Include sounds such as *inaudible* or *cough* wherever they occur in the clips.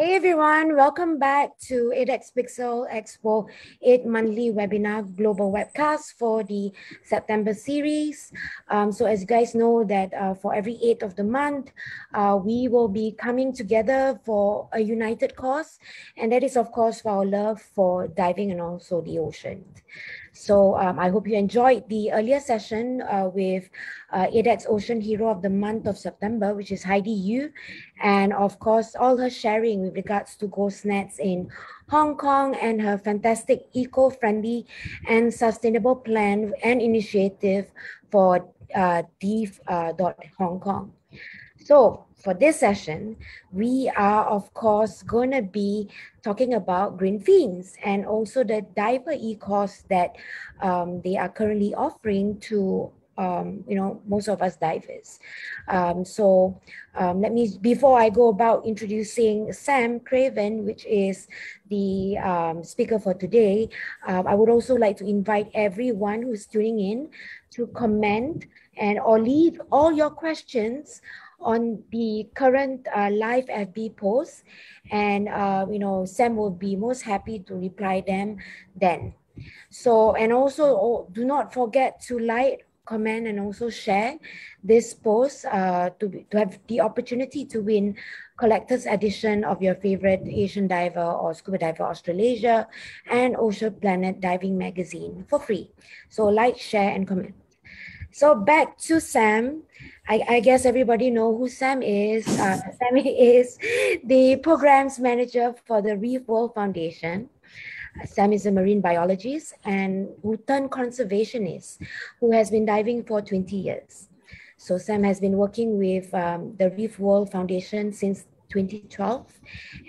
Hey everyone, welcome back to ADEX Pixel Expo 8 monthly webinar global webcast for the September series. Um, so as you guys know that uh, for every 8th of the month, uh, we will be coming together for a united cause. And that is of course for our love for diving and also the ocean. So um, I hope you enjoyed the earlier session uh, with uh, Ocean Hero of the month of September, which is Heidi Yu. And of course, all her sharing with regards to ghost nets in Hong Kong and her fantastic eco-friendly and sustainable plan and initiative for uh, Deep uh, Hong Kong. So for this session, we are of course going to be talking about green fins and also the diver e-course that um, they are currently offering to um, you know, most of us divers. Um, so um, let me, before I go about introducing Sam Craven, which is the um, speaker for today, uh, I would also like to invite everyone who's tuning in to comment and or leave all your questions on the current uh, live FB post. And, uh, you know, Sam will be most happy to reply them then. So, and also oh, do not forget to like, comment, and also share this post uh, to, to have the opportunity to win collector's edition of your favorite Asian diver or scuba diver Australasia and Ocean Planet Diving Magazine for free. So like, share, and comment. So back to Sam. I, I guess everybody know who Sam is. Uh, *laughs* Sam is the programs manager for the Reef World Foundation. Sam is a marine biologist and who turned conservationist who has been diving for 20 years. So Sam has been working with um, the Reef World Foundation since 2012.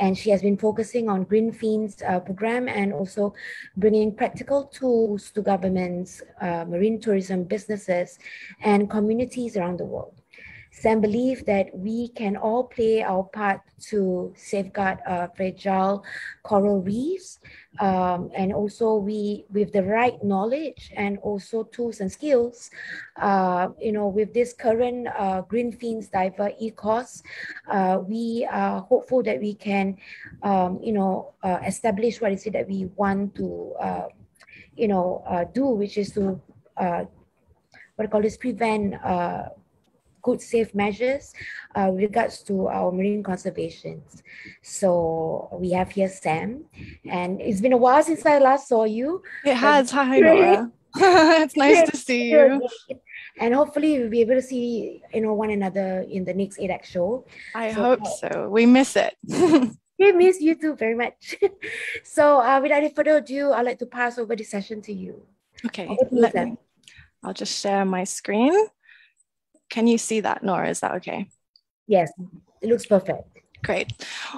And she has been focusing on Green Fins uh, program and also bringing practical tools to governments, uh, marine tourism businesses, and communities around the world. Sam believed that we can all play our part to safeguard uh, fragile coral reefs. Um, and also we, with the right knowledge and also tools and skills, uh, you know, with this current uh, Green Fins Diver e-course, uh, we are hopeful that we can, um, you know, uh, establish what is it that we want to, uh, you know, do, which is to, what I call this, prevent good safe measures uh, with regards to our marine conservation. So we have here Sam, and it's been a while since I last saw you. It has. Hi, Nora. *laughs* *laughs* it's nice to see you. And hopefully we'll be able to see you know one another in the next ADEX show. I so, hope so. We miss it. *laughs* we miss you too very much. so uh, without any further ado, I'd like to pass over the session to you. Okay. Let me, I'll just share my screen. Can you see that, Nora? Is that okay? Yes, it looks perfect. Great.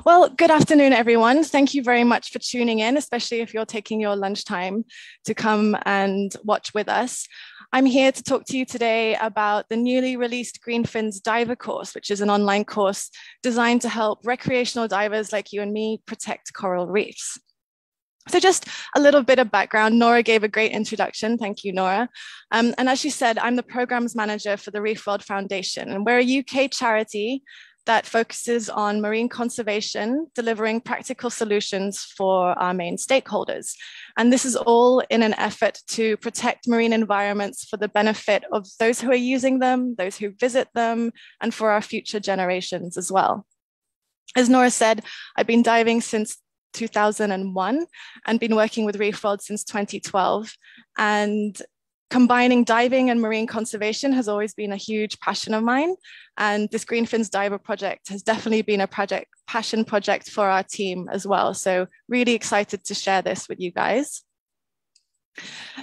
Well, good afternoon, everyone. Thank you very much for tuning in, especially if you're taking your lunchtime to come and watch with us. I'm here to talk to you today about the newly released Greenfins Diver course, which is an online course designed to help recreational divers like you and me protect coral reefs. So just a little bit of background. Nora gave a great introduction. Thank you, Nora. Um, and as she said, I'm the programs manager for the Reef World Foundation, and we're a UK charity that focuses on marine conservation, delivering practical solutions for our main stakeholders. And this is all in an effort to protect marine environments for the benefit of those who are using them, those who visit them, and for our future generations as well. As Nora said, I've been diving since 2001 and been working with Reef World since 2012. And combining diving and marine conservation has always been a huge passion of mine. And this Greenfins Diver project has definitely been a project passion project for our team as well. So really excited to share this with you guys.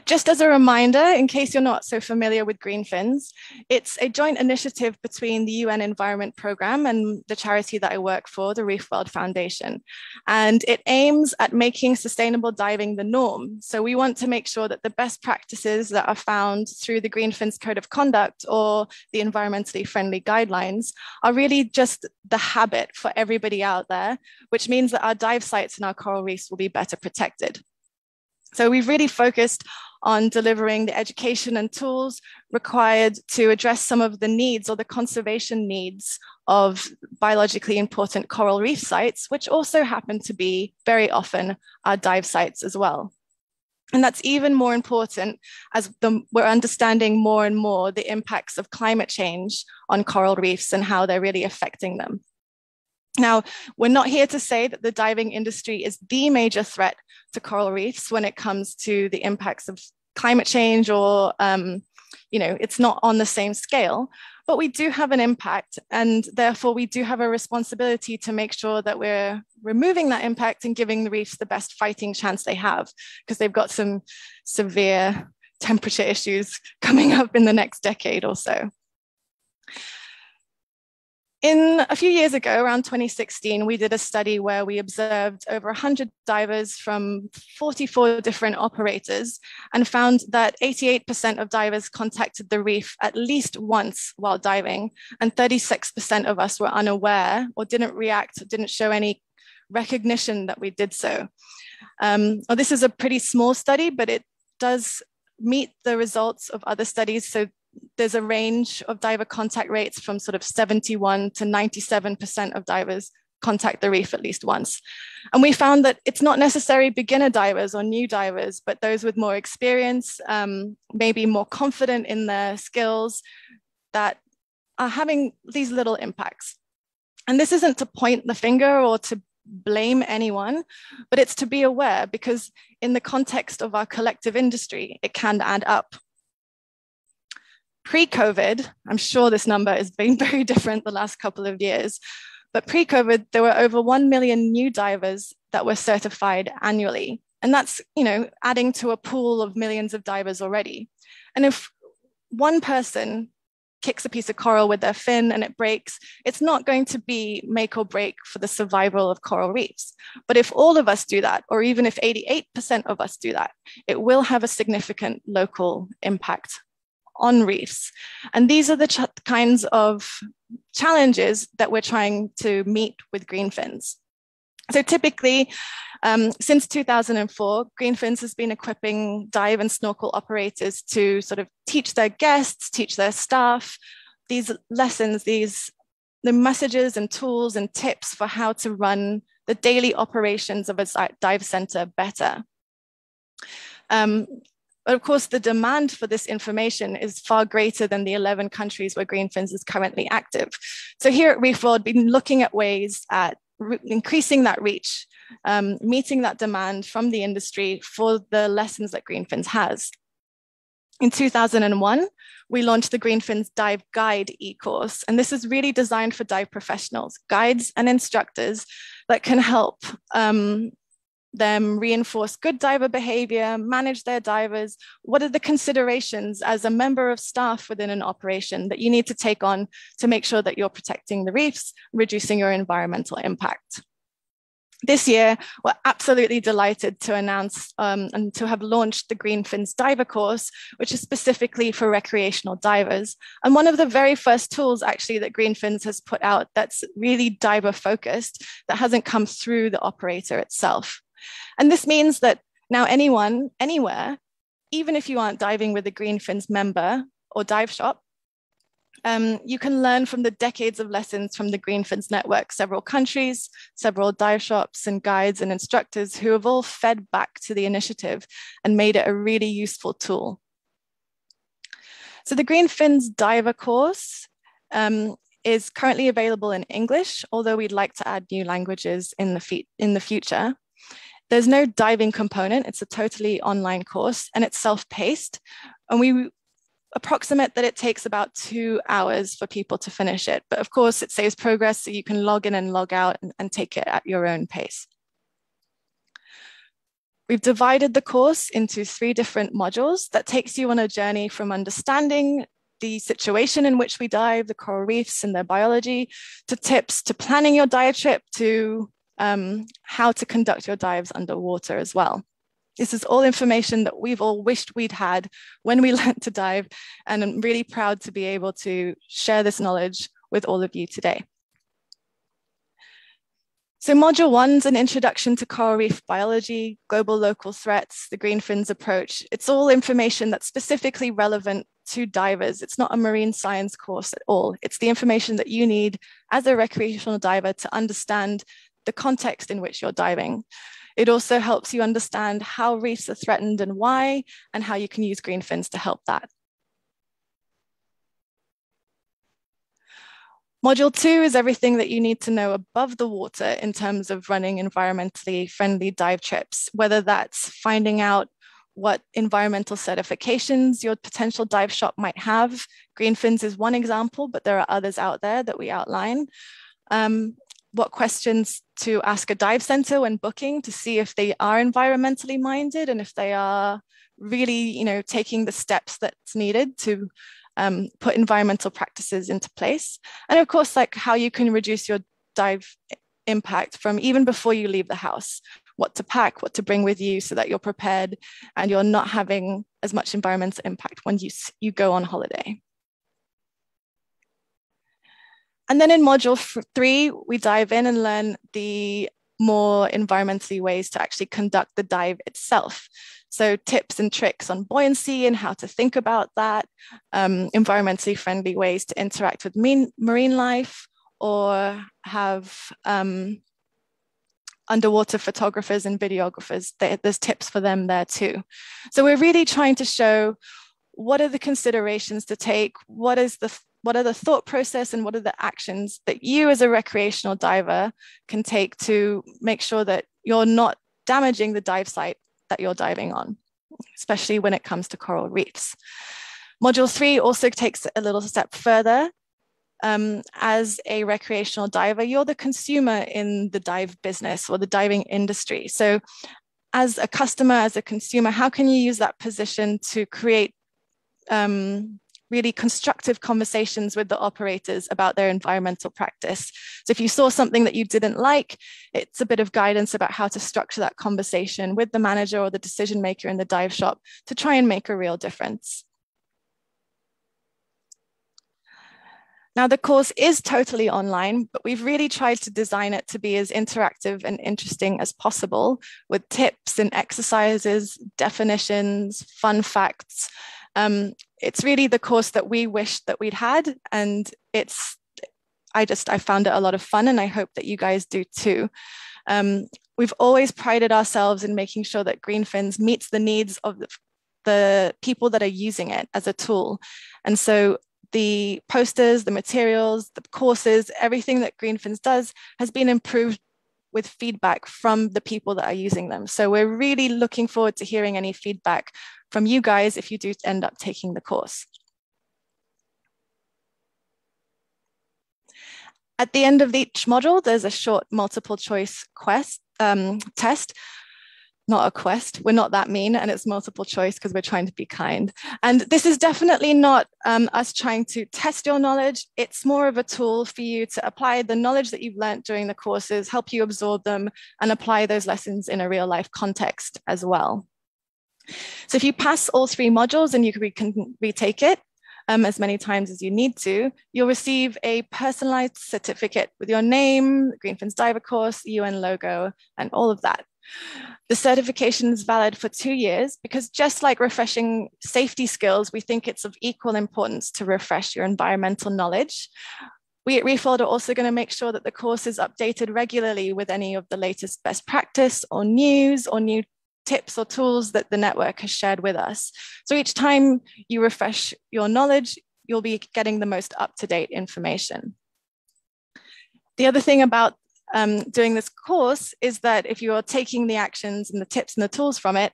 Just as a reminder, in case you're not so familiar with Greenfins, it's a joint initiative between the UN Environment Programme and the charity that I work for, the Reef World Foundation. And it aims at making sustainable diving the norm. So we want to make sure that the best practices that are found through the Greenfins Code of Conduct or the environmentally friendly guidelines are really just the habit for everybody out there, which means that our dive sites and our coral reefs will be better protected. So we've really focused on delivering the education and tools required to address some of the needs or the conservation needs of biologically important coral reef sites, which also happen to be very often our dive sites as well. And that's even more important as the, we're understanding more and more the impacts of climate change on coral reefs and how they're really affecting them. Now, we're not here to say that the diving industry is the major threat to coral reefs when it comes to the impacts of climate change or, um, you know, it's not on the same scale, but we do have an impact. And therefore, we do have a responsibility to make sure that we're removing that impact and giving the reefs the best fighting chance they have, because they've got some severe temperature issues coming up in the next decade or so. In a few years ago, around 2016, we did a study where we observed over 100 divers from 44 different operators and found that 88% of divers contacted the reef at least once while diving, and 36% of us were unaware or didn't react, didn't show any recognition that we did so. Um, well, this is a pretty small study, but it does meet the results of other studies. So there's a range of diver contact rates from sort of 71 to 97% of divers contact the reef at least once. And we found that it's not necessarily beginner divers or new divers, but those with more experience, um, maybe more confident in their skills, that are having these little impacts. And this isn't to point the finger or to blame anyone, but it's to be aware because in the context of our collective industry, it can add up. Pre-COVID, I'm sure this number has been *laughs* very different the last couple of years, but pre-COVID, there were over 1 million new divers that were certified annually. And that's, you know, adding to a pool of millions of divers already. And if one person kicks a piece of coral with their fin and it breaks, it's not going to be make or break for the survival of coral reefs. But if all of us do that, or even if 88% of us do that, it will have a significant local impact on reefs. And these are the ch- kinds of challenges that we're trying to meet with Greenfins. So typically, um, since 2004, Greenfins has been equipping dive and snorkel operators to sort of teach their guests, teach their staff these lessons, these the messages and tools and tips for how to run the daily operations of a dive center better. Um, but of course, the demand for this information is far greater than the 11 countries where Greenfins is currently active. So here at Reef World, we've been looking at ways at increasing that reach, um, meeting that demand from the industry for the lessons that Greenfins has. In 2001, we launched the Greenfins Dive Guide e-course, and this is really designed for dive professionals, guides and instructors that can help um, them reinforce good diver behavior, manage their divers? What are the considerations as a member of staff within an operation that you need to take on to make sure that you're protecting the reefs, reducing your environmental impact? This year, we're absolutely delighted to announce um, and to have launched the Greenfins Diver course, which is specifically for recreational divers. And one of the very first tools actually that Greenfins has put out that's really diver focused that hasn't come through the operator itself. And this means that now anyone, anywhere, even if you aren't diving with a Greenfins member or dive shop, um, you can learn from the decades of lessons from the Greenfins network, several countries, several dive shops and guides and instructors who have all fed back to the initiative and made it a really useful tool. So the Greenfins diver course um, is currently available in English, although we'd like to add new languages in the, in the future. There's no diving component. It's a totally online course and it's self-paced. And we approximate that it takes about two hours for people to finish it. But of course, it saves progress so you can log in and log out and, and take it at your own pace. We've divided the course into three different modules that takes you on a journey from understanding the situation in which we dive, the coral reefs and their biology, to tips, to planning your dive trip, to um, how to conduct your dives underwater as well. This is all information that we've all wished we'd had when we *laughs* learned to dive, and I'm really proud to be able to share this knowledge with all of you today. So module one's an introduction to coral reef biology, global local threats, the greenfins approach. It's all information that's specifically relevant to divers. It's not a marine science course at all. It's the information that you need as a recreational diver to understand the context in which you're diving. It also helps you understand how reefs are threatened and why, and how you can use green fins to help that. Module two is everything that you need to know above the water in terms of running environmentally friendly dive trips, whether that's finding out what environmental certifications your potential dive shop might have. Greenfins is one example, but there are others out there that we outline. Um, what questions to ask a dive center when booking to see if they are environmentally minded and if they are really, you know, taking the steps that's needed to um, put environmental practices into place. And of course, like how you can reduce your dive impact from even before you leave the house, what to pack, what to bring with you so that you're prepared and you're not having as much environmental impact when you, you go on holiday. And then in module three, we dive in and learn the more environmentally ways to actually conduct the dive itself. So tips and tricks on buoyancy and how to think about that, um, environmentally friendly ways to interact with marine, marine life or have um, underwater photographers and videographers. There's tips for them there too. So we're really trying to show what are the considerations to take, what is the what are the thought process and what are the actions that you as a recreational diver can take to make sure that you're not damaging the dive site that you're diving on, especially when it comes to coral reefs. Module three also takes a little step further. Um, as a recreational diver, you're the consumer in the dive business or the diving industry. So, as a customer, as a consumer, how can you use that position to create um, really constructive conversations with the operators about their environmental practice. So if you saw something that you didn't like, it's a bit of guidance about how to structure that conversation with the manager or the decision maker in the dive shop to try and make a real difference. Now, the course is totally online, but we've really tried to design it to be as interactive and interesting as possible with tips and exercises, definitions, fun facts, um, it's really the course that we wished that we'd had and it's i just i found it a lot of fun and i hope that you guys do too. Um, we've always prided ourselves in making sure that greenfins meets the needs of the, the people that are using it as a tool. And so the posters the materials the courses everything that greenfins does has been improved with feedback from the people that are using them. So we're really looking forward to hearing any feedback from you guys if you do end up taking the course. At the end of each module, there's a short multiple choice quest um, test not a quest. We're not that mean, and it's multiple choice because we're trying to be kind. And this is definitely not um, us trying to test your knowledge. It's more of a tool for you to apply the knowledge that you've learned during the courses, help you absorb them, and apply those lessons in a real life context as well. So if you pass all three modules and you can retake it, um, as many times as you need to, you'll receive a personalized certificate with your name, Greenfins Diver course, UN logo, and all of that. The certification is valid for two years because just like refreshing safety skills, we think it's of equal importance to refresh your environmental knowledge. We at Reef World are also going to make sure that the course is updated regularly with any of the latest best practice or news or new tips or tools that the network has shared with us. So each time you refresh your knowledge, you'll be getting the most up-to-date information. The other thing about um, doing this course is that if you're taking the actions and the tips and the tools from it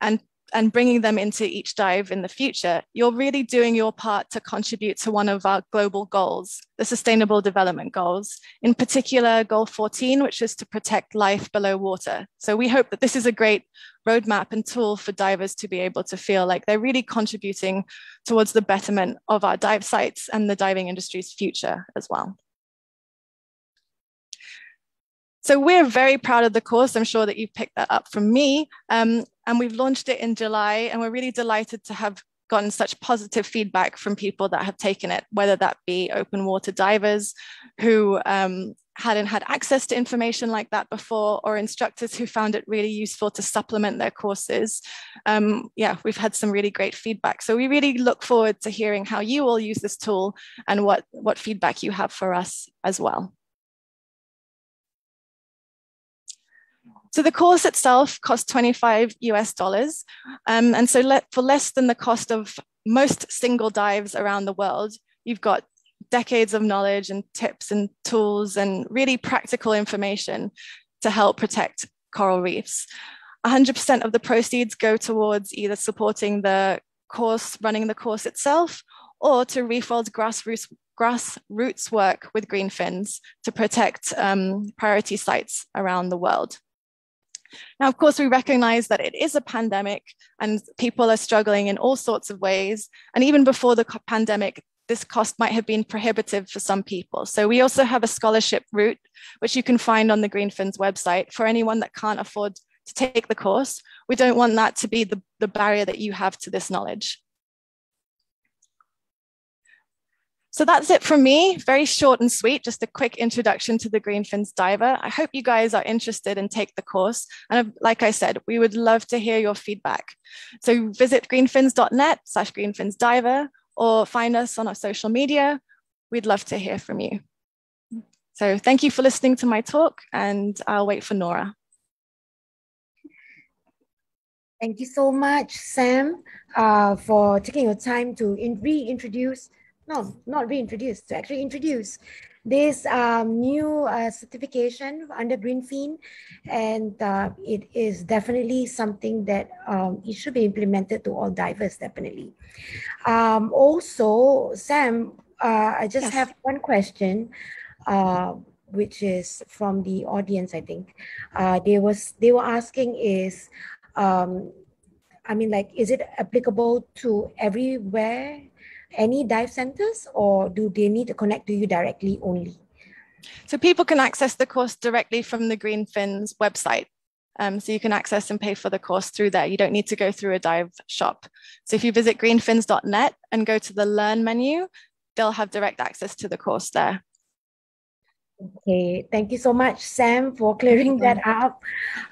and and bringing them into each dive in the future, you're really doing your part to contribute to one of our global goals, the Sustainable Development Goals, in particular, Goal 14, which is to protect life below water. So we hope that this is a great roadmap and tool for divers to be able to feel like they're really contributing towards the betterment of our dive sites and the diving industry's future as well. So we're very proud of the course. I'm sure that you've picked that up from me. Um, and we've launched it in July, and we're really delighted to have gotten such positive feedback from people that have taken it, whether that be open water divers who um, hadn't had access to information like that before, or instructors who found it really useful to supplement their courses. Um, yeah, we've had some really great feedback. So we really look forward to hearing how you all use this tool and what, what feedback you have for us as well. So the course itself costs 25 US dollars. Um, and so for less than the cost of most single dives around the world, you've got decades of knowledge and tips and tools and really practical information to help protect coral reefs. 100% of the proceeds go towards either supporting the course, running the course itself, or to Reefworld's grassroots, grassroots work with Greenfins to protect um, priority sites around the world. Now, of course, we recognize that it is a pandemic and people are struggling in all sorts of ways. And even before the pandemic, this cost might have been prohibitive for some people. So we also have a scholarship route, which you can find on the Greenfins website for anyone that can't afford to take the course. We don't want that to be the, the barrier that you have to this knowledge. So that's it from me. Very short and sweet, just a quick introduction to the Greenfins Diver. I hope you guys are interested and take the course. And like I said, we would love to hear your feedback. So visit greenfins.net slash greenfinsdiver or find us on our social media. We'd love to hear from you. So thank you for listening to my talk and I'll wait for Nora. Thank you so much, Sam, uh, for taking your time to reintroduce no, not reintroduce, to actually introduce this um, new uh, certification under Greenfin, and uh, it is definitely something that um, it should be implemented to all divers, definitely. Um, also, Sam, uh, I just yes. have one question, uh, which is from the audience, I think. Uh, they was they were asking is, um, I mean, like, is it applicable to everywhere any dive centers or do they need to connect to you directly only? So people can access the course directly from the Greenfins website. Um, so you can access and pay for the course through there. You don't need to go through a dive shop. So if you visit greenfins.net and go to the learn menu, they'll have direct access to the course there. Okay, thank you so much, Sam, for clearing that up.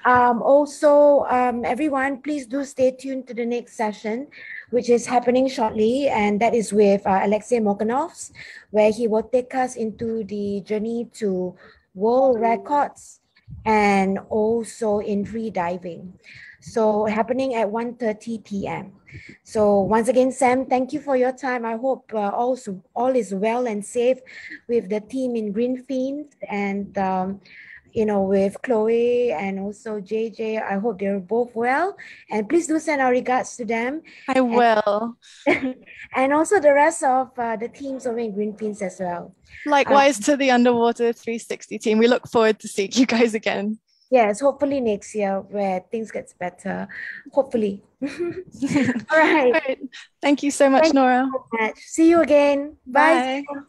Um, also, um, everyone, please do stay tuned to the next session which is happening shortly, and that is with uh, Alexei where he will take us into the journey to world records and also in free diving. So happening at 1.30 p.m. So once again, Sam, thank you for your time. I hope uh, also all is well and safe with the team in Greenfins and um, you know, with Chloe and also JJ. I hope they're both well. And please do send our regards to them. I will. And, *laughs* and also the rest of uh, the teams over in Greenfins as well. Likewise um, to the Underwater 360 team. We look forward to seeing you guys again. Yes, hopefully next year where things gets better. Hopefully. *laughs* All right. *laughs* All right. Thank you so much, Thank Nora. So much. See you again. Bye. Bye.